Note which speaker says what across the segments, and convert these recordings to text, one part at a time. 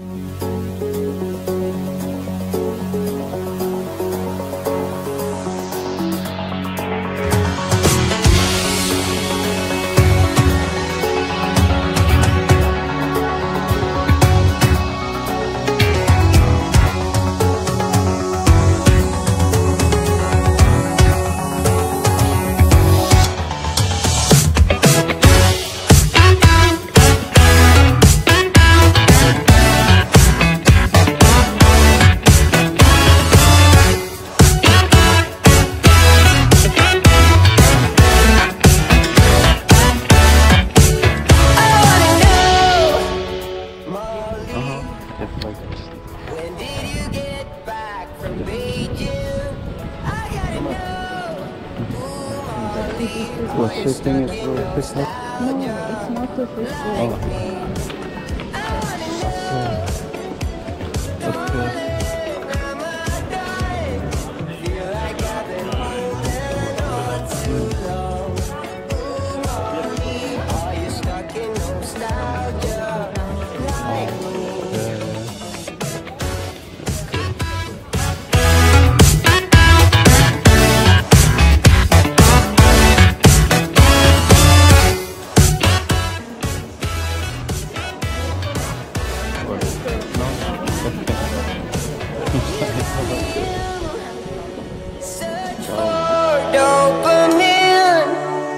Speaker 1: you. Well, thing? is really fish No, it's not official. Oh. Okay. Okay. okay.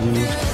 Speaker 1: You.